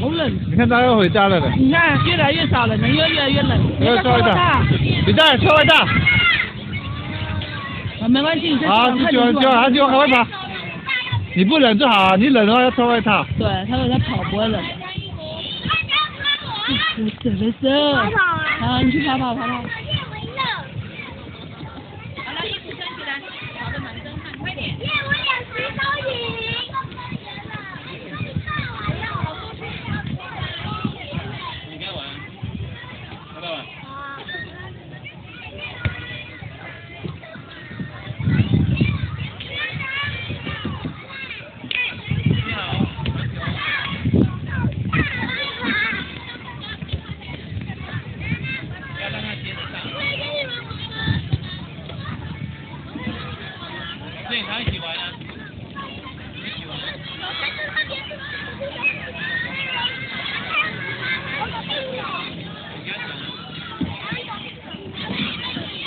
好冷。你看他要回家了的。你看越来越少了，人又越来越冷。要穿外套，你在穿外套。啊，没关系，你再好，你喜欢就好，他喜欢赶快跑。你不冷就好，你冷的话要穿外套。对，他说他跑，不会冷。走走走。跑跑啊！好，你去跑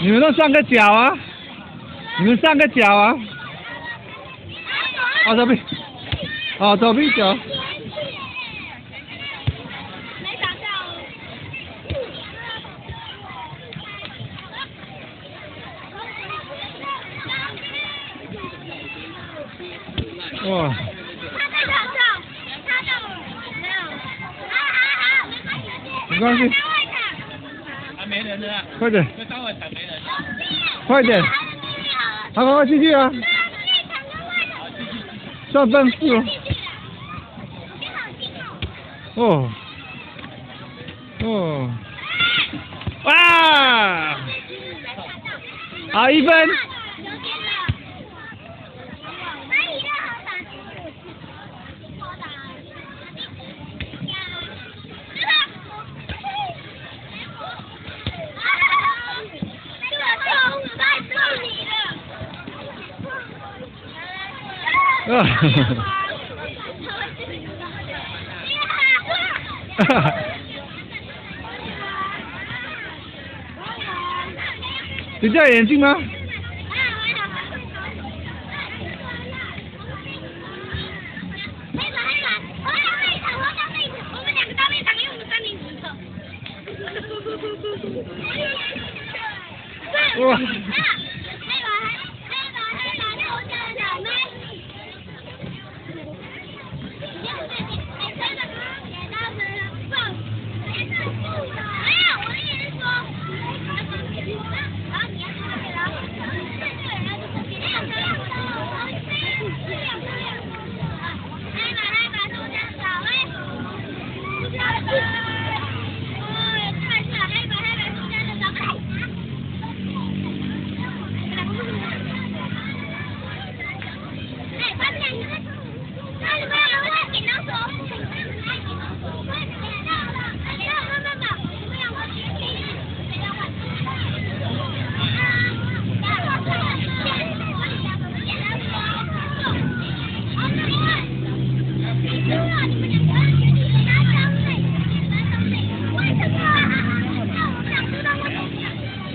你们都上个脚啊！你们上个脚啊！啊，左边，啊，左边脚。哇！他在床上，他的没有，好好好，没关系。还没人呢。快点。快点！好，快快继续啊！上分数。哦。哦。哇！好一分。rồi Thì chạy.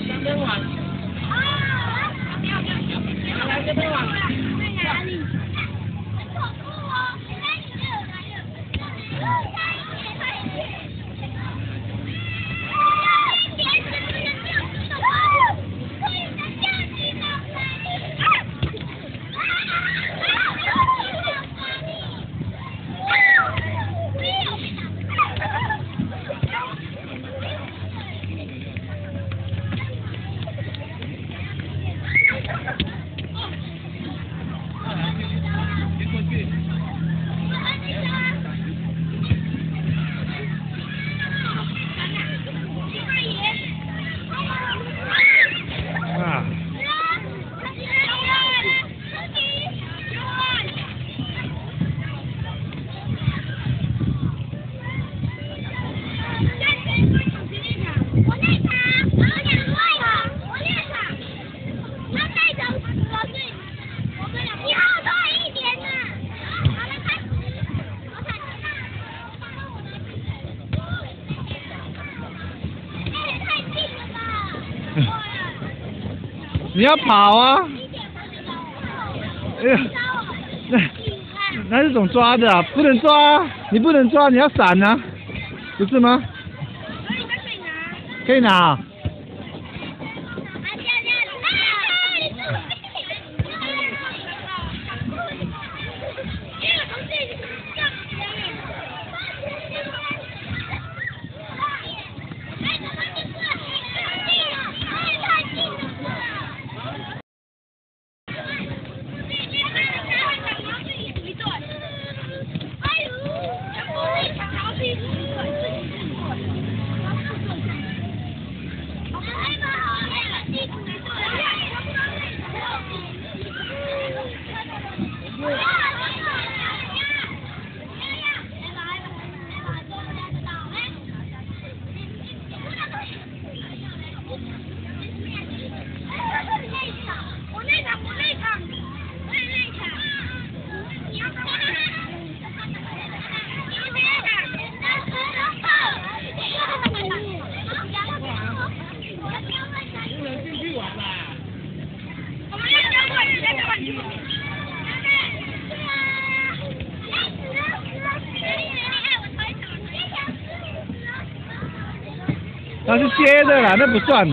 哈！你戴眼镜吗？哇！你要跑啊！哎呀，那那是种抓的，不能抓。你不能抓，你要闪啊，不是吗？可以拿。那是接着了，那不算。